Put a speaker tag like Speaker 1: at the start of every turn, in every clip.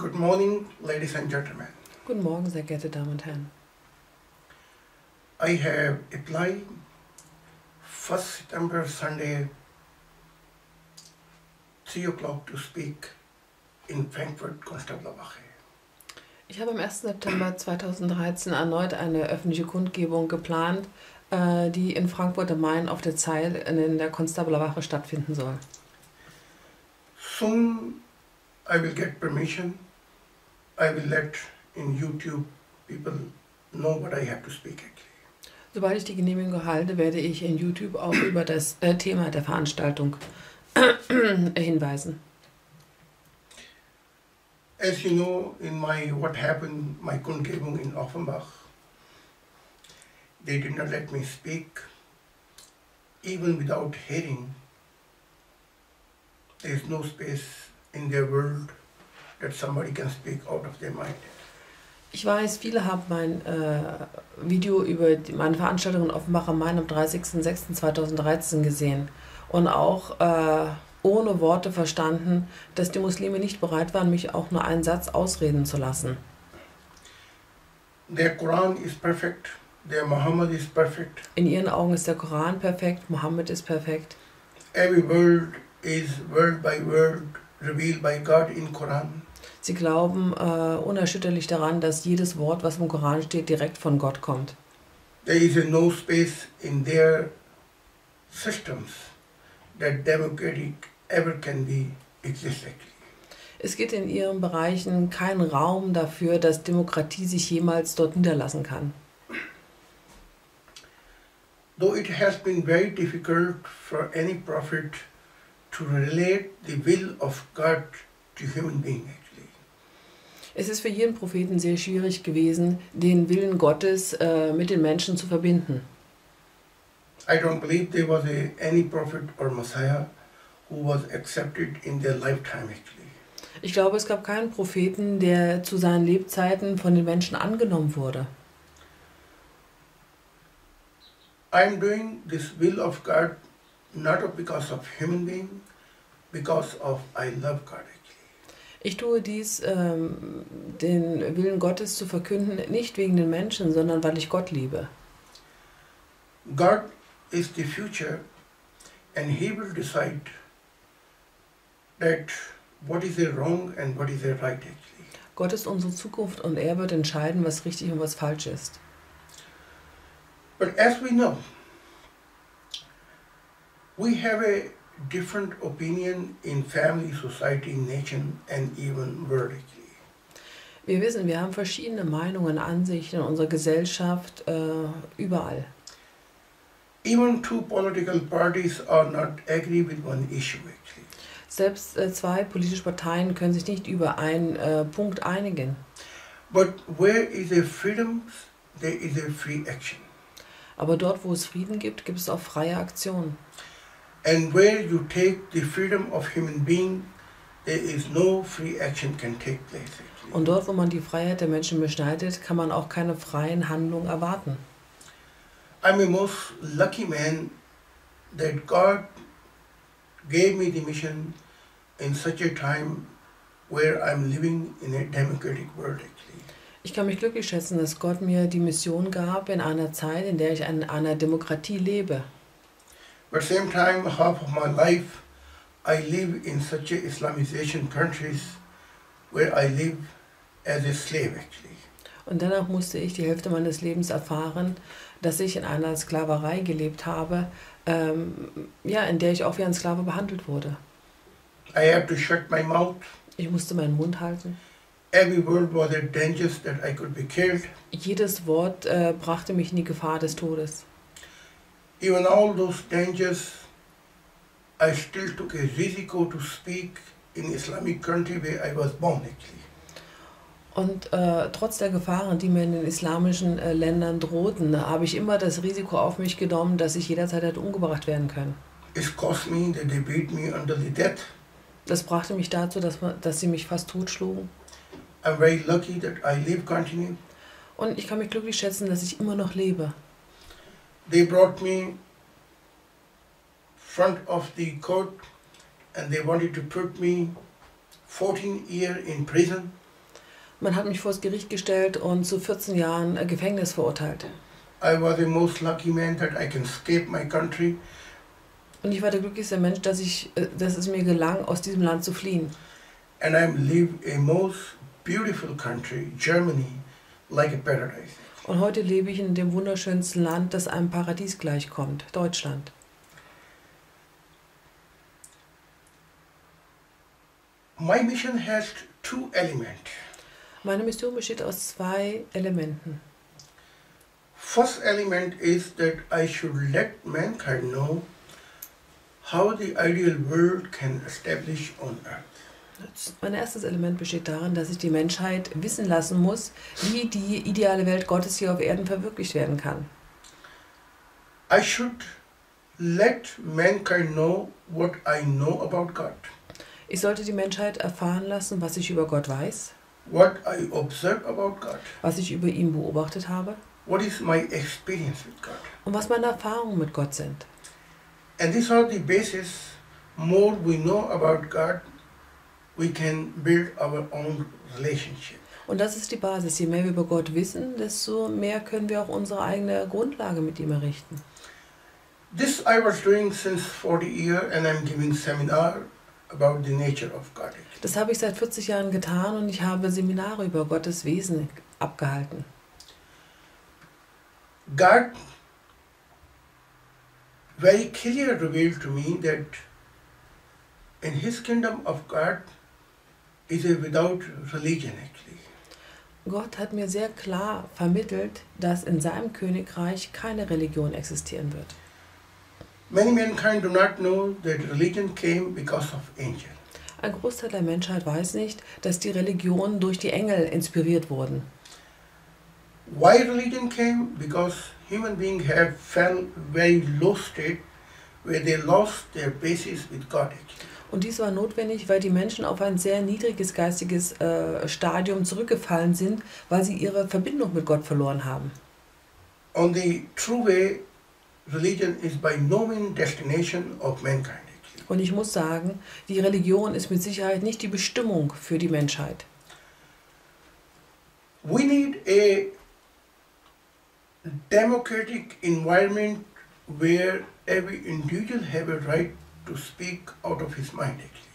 Speaker 1: Good morning, ladies and gentlemen.
Speaker 2: Guten Morgen, sehr geehrte Damen und Herren.
Speaker 1: I have applied first September Sunday, 3 o'clock to speak in Frankfurt, Constablerwache.
Speaker 2: Ich habe am 1. September 2013 erneut eine öffentliche Kundgebung geplant, äh, die in Frankfurt am Main auf der Zeil in der Konstablerwache stattfinden soll.
Speaker 1: Soon I will get permission. I will let in YouTube people know what I have to speak actually.
Speaker 2: Sobald ich die Genehmigung erhalte, werde ich in YouTube auch über das äh, Thema der Veranstaltung hinweisen.
Speaker 1: As you know, in my what happened, my Kundgebung in Offenbach, they did not let me speak, even without hearing. There is no space in their world that somebody can speak out of their mind.
Speaker 2: Ich weiß, viele haben mein äh, Video über die, meine Veranstaltung in Offenbach am Main am 30.06.2013 gesehen und auch äh, ohne Worte verstanden, dass die Muslime nicht bereit waren, mich auch nur einen Satz ausreden zu lassen.
Speaker 1: Their Quran is perfect, their Muhammad is perfect,
Speaker 2: In ihren Augen ist der Koran perfekt, Mohammed ist perfekt.
Speaker 1: every word is word by word revealed by God in Quran.
Speaker 2: Sie glauben äh, unerschütterlich daran, dass jedes Wort, was im Koran steht, direkt von Gott kommt.
Speaker 1: There is no space in their systems that democratic ever can be exist actually.
Speaker 2: Es gibt in ihren Bereichen keinen Raum dafür, dass Demokratie sich jemals dort niederlassen kann.
Speaker 1: Though it has been very difficult for any prophet to relate the will of God to human being actually.
Speaker 2: Es ist für jeden Propheten sehr schwierig gewesen, den Willen Gottes äh, mit den Menschen zu verbinden.
Speaker 1: I don't believe there was a, any prophet or Messiah who was accepted in their lifetime actually.
Speaker 2: Ich glaube, es gab keinen Propheten, der zu seinen Lebzeiten von den Menschen angenommen wurde.
Speaker 1: I'm doing this will of God not because of human being, because of I love God actually.
Speaker 2: Ich tue dies, ähm, den Willen Gottes zu verkünden, nicht wegen den Menschen, sondern weil ich Gott liebe.
Speaker 1: God is the future and he will decide that what is a wrong and what is a right actually.
Speaker 2: Gott ist unsere Zukunft und er wird entscheiden, was richtig und was falsch ist.
Speaker 1: But as we know, we have a different opinion in family, society, nation and even actually.
Speaker 2: Wir wissen, wir haben verschiedene Meinungen, Ansichten in unserer Gesellschaft, äh, überall.
Speaker 1: Even two political parties are not agree with one issue actually.
Speaker 2: Selbst äh, zwei politische Parteien können sich nicht über einen äh, Punkt einigen.
Speaker 1: But where is a freedom, there is a free action.
Speaker 2: Aber dort, wo es Frieden gibt, gibt es auch freie Aktion.
Speaker 1: And where you take the freedom of human being, there is no free action can take place.
Speaker 2: Und dort, wo man die Freiheit der Menschen beschneidet, kann man auch keine freien Handlungen erwarten.
Speaker 1: I'm a most lucky man that God gave me the mission in such a time where I'm living in a democratic world actually.
Speaker 2: Ich kann mich glücklich schätzen, dass Gott mir die Mission gab in einer Zeit, in der ich in einer Demokratie lebe.
Speaker 1: But same time, half of my life, I live in such a Islamization countries where I live as a slave actually.
Speaker 2: Und dennoch musste ich die Hälfte meines Lebens erfahren, dass ich in einer Sklaverei gelebt habe, ähm, ja, in der ich auch wie ein Sklave behandelt wurde.
Speaker 1: I have to shut my mouth.
Speaker 2: Ich musste meinen Mund halten.
Speaker 1: Every word was a danger that I could be killed.
Speaker 2: Jedes Wort äh, brachte mich in die Gefahr des Todes.
Speaker 1: Even all those dangers, I still took a risiko to speak in Islamic country where I was born actually.
Speaker 2: Und äh, trotz der Gefahren, die mir in den islamischen äh, Ländern drohten, habe ich immer das Risiko auf mich genommen, dass ich jederzeit hätte umgebracht werden können.
Speaker 1: It cost me that they beat me under the death.
Speaker 2: Das brachte mich dazu, dass, man, dass sie mich fast totschlugen.
Speaker 1: I'm very lucky that I live continue.
Speaker 2: Und ich kann mich glücklich schätzen, dass ich immer noch lebe.
Speaker 1: They brought me front of the court and they wanted to put me 14 year in prison.
Speaker 2: Man hat mich vor das Gericht gestellt und zu 14 Jahren äh, Gefängnis verurteilt.
Speaker 1: I was the most lucky man that I can escape my country
Speaker 2: Und ich war der glücklichste Mensch, dass, ich, äh, dass es mir gelang, aus diesem Land zu fliehen.
Speaker 1: and I live a most beautiful country, Germany, like a paradise.
Speaker 2: Und heute lebe ich in dem wunderschönsten Land, das einem Paradies gleichkommt, Deutschland.
Speaker 1: My mission has two elements.
Speaker 2: Meine Mission besteht aus zwei Elementen.
Speaker 1: First element is that I should let mankind know how the ideal world can establish on earth.
Speaker 2: Mein erstes Element besteht darin, dass ich die Menschheit wissen lassen muss, wie die ideale Welt Gottes hier auf Erden verwirklicht werden kann.
Speaker 1: I should let mankind know what I know about God,
Speaker 2: Ich sollte die Menschheit erfahren lassen, was ich über Gott weiß,
Speaker 1: what I observe about God,
Speaker 2: was ich über ihn beobachtet habe
Speaker 1: what is my experience with God.
Speaker 2: und was meine Erfahrungen mit Gott sind.
Speaker 1: And these are the basis. More we know about God, we can build our own relationship.
Speaker 2: Und das ist die Basis. Je mehr wir über Gott wissen, desto mehr können wir auch unsere eigene Grundlage mit ihm errichten.
Speaker 1: This I was doing since 40 years, and I'm giving seminar about the nature of God.
Speaker 2: Das habe ich seit 40 Jahren getan und ich habe Seminare über Gottes Wesen abgehalten.
Speaker 1: God very clearly revealed to me that in His kingdom of God is a without religion actually.
Speaker 2: Gott hat mir sehr klar vermittelt, dass in seinem Königreich keine Religion existieren wird.
Speaker 1: Many mankind do not know that religion came because of angel.
Speaker 2: Ein Großteil der Menschheit weiß nicht, dass die Religionen durch die Engel inspiriert wurden.
Speaker 1: Why religion came? Because human beings have fell very low state where they lost their basis with God. Actually.
Speaker 2: Und dies war notwendig, weil die Menschen auf ein sehr niedriges geistiges äh, Stadium zurückgefallen sind, weil sie ihre Verbindung mit Gott verloren haben.
Speaker 1: On the true way, religion is by no means destination of mankind.
Speaker 2: Und ich muss sagen, die Religion ist mit Sicherheit nicht die Bestimmung für die Menschheit.
Speaker 1: We need a democratic environment where every individual have a right to speak out of his mind. Actually.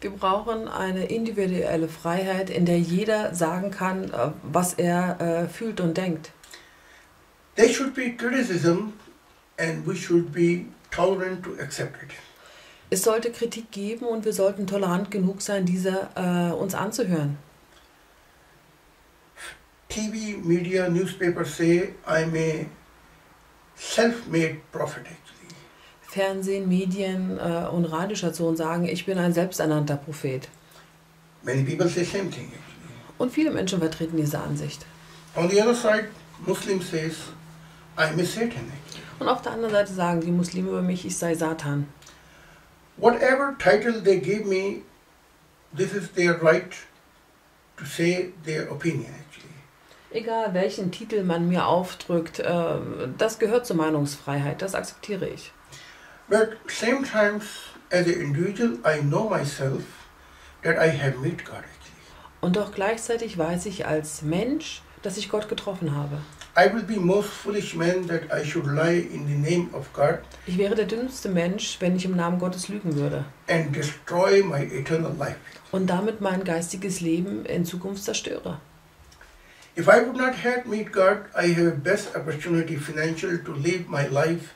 Speaker 2: Wir brauchen eine individuelle Freiheit, in der jeder sagen kann, äh, was er äh, fühlt und denkt.
Speaker 1: There should be criticism, and we should be tolerant to accept it.
Speaker 2: Es sollte Kritik geben und wir sollten tolerant genug sein, diese äh, uns anzuhören.
Speaker 1: TV, media, newspapers say I'm a self-made prophet actually.
Speaker 2: Fernsehen, Medien äh, und Radiostationen sagen, ich bin ein selbsternannter Prophet.
Speaker 1: Many people say same thing.
Speaker 2: Und viele Menschen vertreten diese Ansicht.
Speaker 1: On the other side, Muslim says I'm a Satan.
Speaker 2: Und auf der anderen Seite sagen die Muslime über mich, ich sei Satan.
Speaker 1: Whatever title they give me, this is their right to say their opinion actually.
Speaker 2: Egal welchen Titel man mir aufdrückt, äh, das gehört zur Meinungsfreiheit, das akzeptiere ich.
Speaker 1: But same times, as an individual, I know myself that I have met God actually.
Speaker 2: Und doch gleichzeitig weiß ich als Mensch, dass ich Gott getroffen habe.
Speaker 1: I will be most foolish man that I should lie in the name of God
Speaker 2: Ich wäre der dünnste Mensch, wenn ich im Namen Gottes lügen würde
Speaker 1: and destroy my eternal life.
Speaker 2: und damit mein geistiges Leben in Zukunft zerstöre.
Speaker 1: If I would not have met God, I have a best opportunity financial to live my life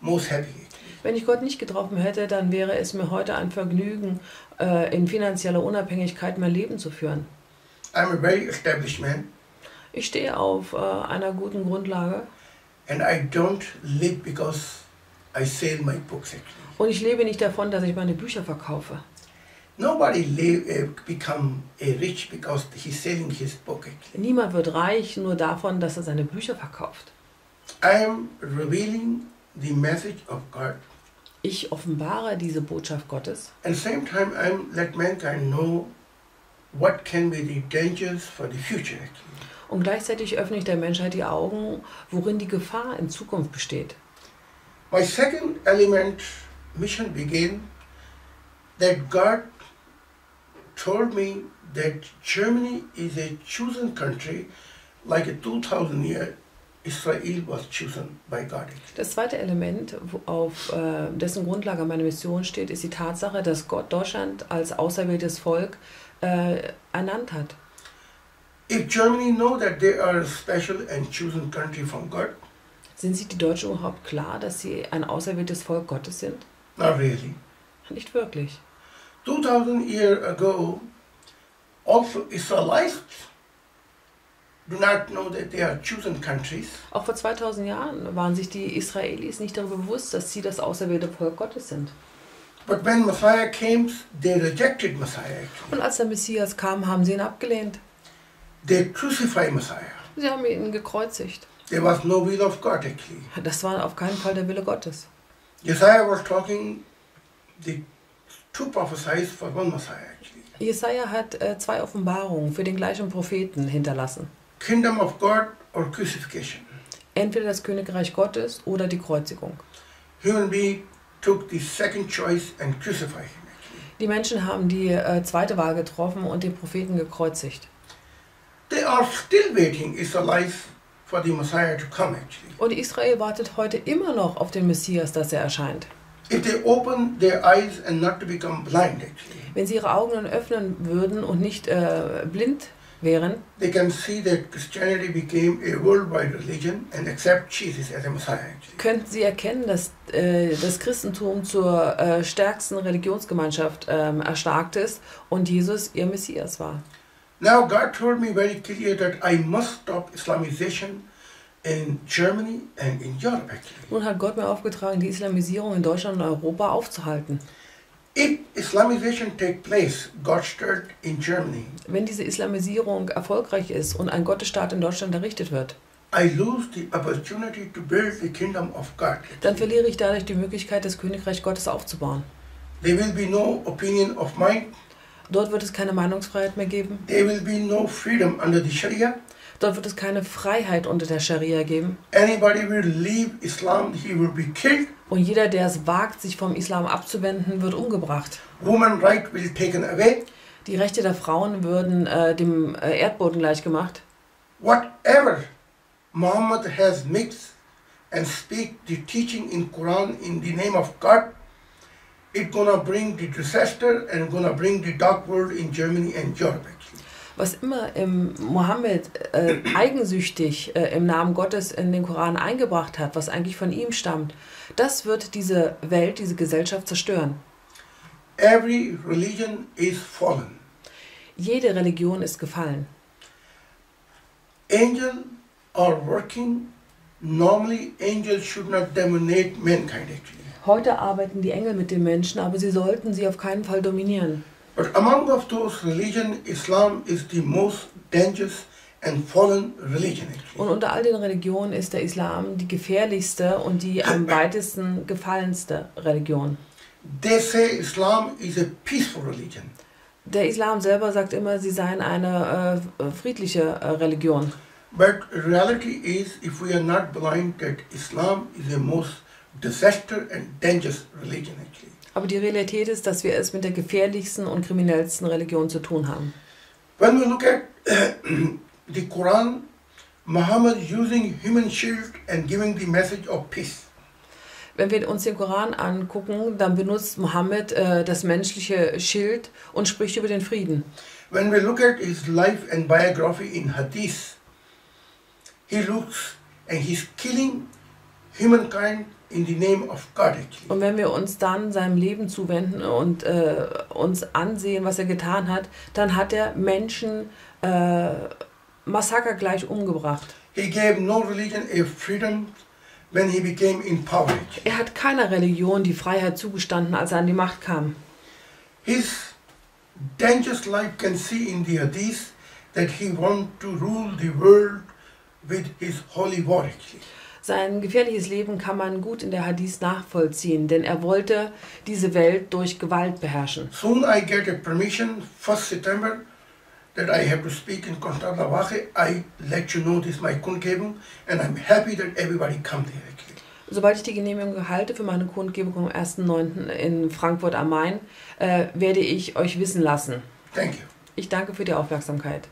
Speaker 1: most happy.
Speaker 2: Wenn ich Gott nicht getroffen hätte, dann wäre es mir heute ein Vergnügen, äh, in finanzieller Unabhängigkeit mein Leben zu führen.
Speaker 1: I'm a very established man
Speaker 2: Ich stehe auf äh, einer guten Grundlage
Speaker 1: and I don't live because I sell my books actually.
Speaker 2: und ich lebe nicht davon, dass ich meine Bücher verkaufe.
Speaker 1: Nobody live, uh, become a rich because he's selling his book.
Speaker 2: Niemand wird reich nur davon, dass er seine Bücher verkauft.
Speaker 1: I am revealing the message of God.
Speaker 2: Ich offenbare diese Botschaft Gottes.
Speaker 1: And same time I'm let mankind know what can be the dangers for the future
Speaker 2: und gleichzeitig öffne ich der Menschheit die Augen, worin die Gefahr in Zukunft besteht.
Speaker 1: My second element mission began that God told me that Germany is a chosen country, like a 2000 year Israel was chosen by God.
Speaker 2: Das zweite Element, auf äh, dessen Grundlage meine Mission steht, ist die Tatsache, dass Gott Deutschland als auserwähltes Volk äh, ernannt hat.
Speaker 1: If Germany know that they are a special and chosen country from God,
Speaker 2: Sind sich die Deutschen überhaupt klar, dass sie ein auserwähltes Volk Gottes sind?
Speaker 1: not really.
Speaker 2: Nicht wirklich.
Speaker 1: 2000 years ago, also Israelites do not know that they are chosen countries.
Speaker 2: Auch vor 2000 Jahren waren sich die Israelis nicht darüber bewusst, dass sie das auserwählte Volk Gottes sind.
Speaker 1: But when Messiah came, they rejected Messiah. Actually.
Speaker 2: Und als der Messias kam, haben sie ihn abgelehnt.
Speaker 1: They crucified Messiah.
Speaker 2: Sie haben ihn gekreuzigt.
Speaker 1: There was no will of God actually.
Speaker 2: Das war auf keinen Fall der Wille Gottes.
Speaker 1: Isaiah was talking the two prophesies for one Messiah actually.
Speaker 2: Jesaja hat äh, zwei Offenbarungen für den gleichen Propheten hinterlassen.
Speaker 1: Kingdom of God or crucifixion.
Speaker 2: Entweder das Königreich Gottes oder die Kreuzigung.
Speaker 1: Human being took the second choice and crucified him actually.
Speaker 2: Die Menschen haben die äh, zweite Wahl getroffen und den Propheten gekreuzigt.
Speaker 1: They are still waiting Israelites for the Messiah to come actually.
Speaker 2: Und Israel wartet heute immer noch auf den Messias, dass er erscheint.
Speaker 1: If they open their eyes and not to become blind actually,
Speaker 2: Wenn sie ihre Augen dann öffnen würden und nicht äh, blind wären,
Speaker 1: they can see that Christianity became a worldwide religion and accept Jesus as a Messiah
Speaker 2: könnten sie erkennen, dass äh, das Christentum zur äh, stärksten Religionsgemeinschaft ähm, erstarkt ist und Jesus ihr Messias war.
Speaker 1: Now God told me very clear that I must stop Islamization in Germany and in Europe actually.
Speaker 2: Nun hat Gott mir aufgetragen, die Islamisierung in Deutschland und Europa aufzuhalten.
Speaker 1: If Islamization take place, God stirred in Germany,
Speaker 2: Wenn diese Islamisierung erfolgreich ist und ein Gottesstaat in Deutschland errichtet wird,
Speaker 1: I lose the opportunity to build the kingdom of God.
Speaker 2: dann verliere ich dadurch die Möglichkeit, das Königreich Gottes aufzubauen.
Speaker 1: There will be no opinion of mine.
Speaker 2: Dort wird es keine Meinungsfreiheit mehr geben.
Speaker 1: There will be no freedom under the Sharia.
Speaker 2: Dort wird es keine Freiheit unter der Scharia geben.
Speaker 1: Anybody will leave Islam, he will be killed.
Speaker 2: Und jeder, der es wagt, sich vom Islam abzuwenden, wird umgebracht.
Speaker 1: Woman right will taken away.
Speaker 2: Die Rechte der Frauen würden äh, dem äh, Erdboden gleichgemacht.
Speaker 1: Whatever Muhammad has mixed and speak the teaching in Quran in the name of God, it gonna bring the disaster and gonna bring the dark world in Germany and Europe actually.
Speaker 2: Was immer im Mohammed äh, eigensüchtig äh, im Namen Gottes in den Koran eingebracht hat, was eigentlich von ihm stammt, das wird diese Welt, diese Gesellschaft zerstören.
Speaker 1: Every religion is fallen.
Speaker 2: Jede Religion ist gefallen.
Speaker 1: Angels are working. Normally, angels should not dominate mankind actually.
Speaker 2: Heute arbeiten die Engel mit den Menschen, aber sie sollten sie auf keinen Fall dominieren.
Speaker 1: But among of those religion, Islam is the most dangerous and fallen religion
Speaker 2: Und
Speaker 1: actually.
Speaker 2: unter all den Religionen ist der Islam die gefährlichste und die am weitesten gefallenste Religion.
Speaker 1: They say Islam is a peaceful religion.
Speaker 2: Der Islam selber sagt immer, sie seien eine äh, friedliche äh, Religion.
Speaker 1: But reality is, if we are not blind, that Islam is the most disaster and dangerous religion actually.
Speaker 2: Aber die Realität ist, dass wir es mit der gefährlichsten und kriminellsten Religion zu tun haben.
Speaker 1: When we look at the Quran, Muhammad using human shield and giving the message of peace.
Speaker 2: Wenn wir uns den Koran angucken, dann benutzt Mohammed äh, das menschliche Schild und spricht über den Frieden.
Speaker 1: When we look at his life and biography in Hadith, he looks and he's killing humankind in the name of God actually.
Speaker 2: Und wenn wir uns dann seinem Leben zuwenden und äh, uns ansehen, was er getan hat, dann hat er Menschen äh, massakergleich umgebracht.
Speaker 1: He gave no religion a freedom when he became in power.
Speaker 2: Er hat keiner Religion die Freiheit zugestanden, als er an die Macht kam.
Speaker 1: His dangerous life can see in the Hadith that he want to rule the world with his holy war actually.
Speaker 2: Sein gefährliches Leben kann man gut in der Hadith nachvollziehen, denn er wollte diese Welt durch Gewalt beherrschen.
Speaker 1: Soon I get a permission, 1st September, that I have to speak in Constantla Wache. I let you know this my Kundgebung and I'm happy that everybody come there.
Speaker 2: Sobald ich die Genehmigung erhalte für meine Kundgebung am 1.9. in Frankfurt am Main, äh, werde ich euch wissen lassen.
Speaker 1: Thank you.
Speaker 2: Ich danke für die Aufmerksamkeit.